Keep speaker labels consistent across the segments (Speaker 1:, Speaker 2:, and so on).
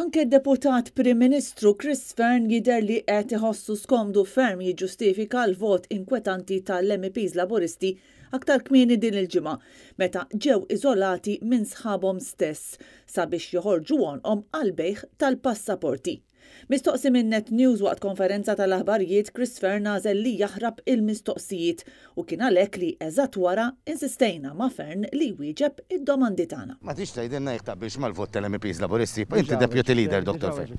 Speaker 1: Anke d-Deputat Prim Ministru Chris Fearne jidher li qed iħossu skomdu ferm jiġġustifika l-vot inkwetanti ta' l-MEPs Laburisti aktar kmieni din il-ġimgħa meta ġew iżolati minn sħabhom stess sabiex joħorġu għonqhom għall-bejgħ tal-passaporti. Mistoqsi minn Net News waqt konferenza tal-aħbarjiet, Chris Fearne għażel li jaħrab il-mistoqsijiet u kien għalhekk li eżatt wara insistejna ma' Fearne li jwieġeb id-domandi tagħna.
Speaker 2: Ma tridx tgħidilna jekk taqbilx mal-vot tal-MEPs Laburisti? Inti Deputy Leader, Dottor Fearne.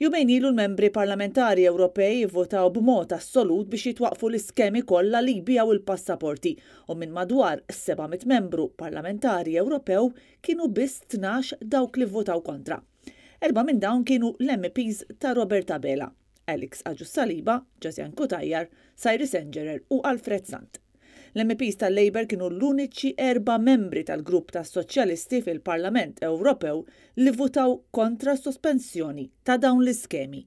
Speaker 1: Jumejn ilu l-Membri Parlamentari Ewropej ivvotaw b'mod assolut biex jitwaqqfu l-iskemi kollha li jbiegħu l-passaporti u minn madwar 700 Membru Parlamentari Ewropew kienu biss tnax dawk li vvotaw kontra. Erbgħa minn dawn kienu l-MEPs ta' Robert Abela. Alex Agius Saliba, Jasean Cutajar, Cyrus Engerer u Alfred Sant. L-MEPs tal-Labour kienu l-uniċi erba' membri tal-grupp tas-Soċjalisti fil-Parlament Ewropew li vvutaw kontra s-sospensjoni ta' dawn l-iskemi.